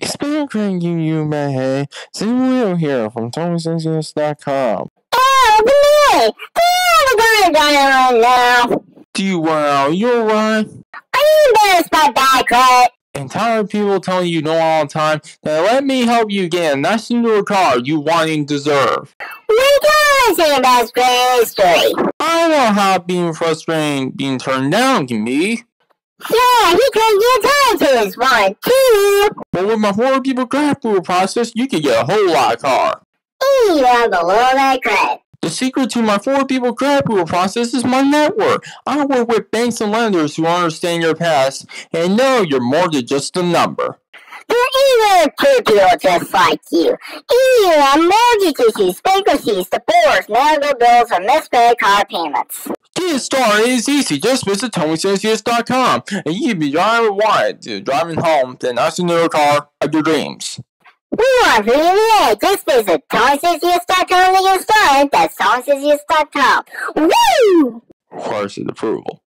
It's been great you, you, man. It's Will here from TonySaysYes.com. Oh, me! Oh, I'm gonna right now. Do you wow, you're right. Are you embarrassed by bad credit? And tired of people telling you no all the time that let me help you get a nice new car you want and deserve. We can say about history. I know how being frustrating being turned down can be. Yeah, you can get his one, too. But with my four people grad approval process, you can get a whole lot of car. Even below that credit. The secret to my four people grad approval process is my network. I work with banks and lenders who understand your past and know you're more than just a number. Even two people just like you. On mortgage issues, bankruptcies, divorce, medical bills, or mispaid car payments. Get started is easy. Just visit TonySaysYes.com and you can be driving wide to driving home to nice new car of your dreams. We want you today. Just visit TonySaysYes.com to get started. That's TonySaysYes.com. Woo! Requires approval.